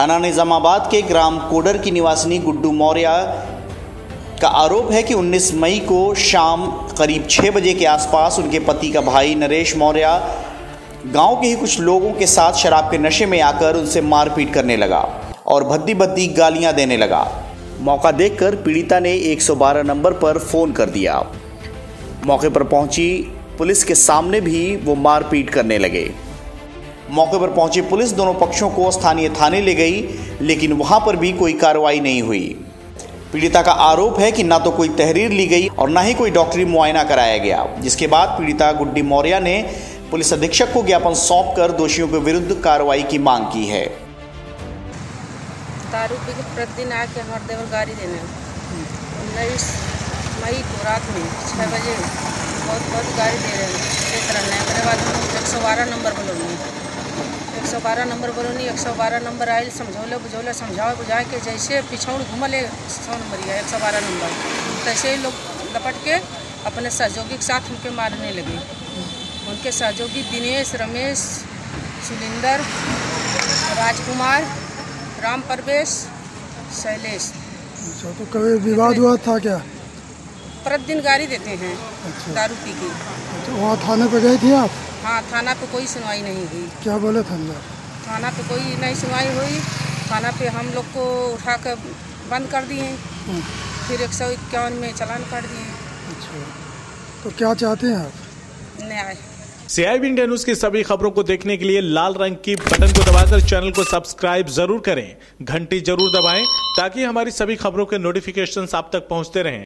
थाना निजामाबाद के ग्राम कोडर की निवासिनी गुड्डू मौर्य का आरोप है कि 19 मई को शाम करीब 6 बजे के आसपास उनके पति का भाई नरेश मौर्य गाँव के ही कुछ लोगों के साथ शराब के नशे में आकर उनसे मारपीट करने लगा और भद्दी भद्दी गालियाँ देने लगा। मौका देखकर पीड़िता ने 112 नंबर पर फ़ोन कर दिया। मौके पर पहुँची पुलिस के सामने भी वो मारपीट करने लगे। मौके पर पहुँची पुलिस। दोनों पक्षों को स्थानीय थाने ले गई, लेकिन वहाँ पर भी कोई कार्रवाई नहीं हुई। पीड़िता का आरोप है कि ना तो कोई तहरीर ली गई और ना ही कोई डॉक्टरी मुआयना कराया गया। जिसके बाद पीड़िता गुड्डी मौर्य ने पुलिस अधीक्षक को ज्ञापन सौंपकर दोषियों के विरुद्ध कार्रवाई की मांग की है। प्रतिदिन आके हमारे देवर गाड़ी देने उन्नीस मई को रात में छः बजे बहुत बहुत गाड़ी दे रहे हैं। एक सौ बारह नंबर बोलोनी एक सौ बारह नंबर बोलोनी एक सौ बारह नंबर आयल, समझौले बुझौले समझाओ बुझा के जैसे पिछौड़ घूमल सौ नंबर एक सौ बारह नंबर। तैसे ही लोग लपट के अपने सहयोगी के साथ उनके मारने लगे। उनके सहयोगी दिनेश, रमेश सुलिंदर राजकुमार, राम परवेश, शैलेश। अच्छा तो कभी विवाद हुआ था क्या? प्रतिदिन गाड़ी देते हैं अच्छा। दारू पी के। अच्छा वहाँ थाने पे गई थी आप? हाँ थाना पे कोई सुनवाई नहीं हुई। क्या बोले थे अंदर थाना पे कोई नहीं सुनवाई हुई। थाना पे हम लोग को उठा कर बंद कर दिए। हम्म, फिर एक सौ इक्यावन में चालान काट दिए। अच्छा। तो क्या चाहते हैं आप? न्याय। सीआईबी इंडिया न्यूज़ की सभी खबरों को देखने के लिए लाल रंग की बटन को दबाकर चैनल को सब्सक्राइब ज़रूर करें। घंटी ज़रूर दबाएँ ताकि हमारी सभी खबरों के नोटिफिकेशन आप तक पहुँचते रहें।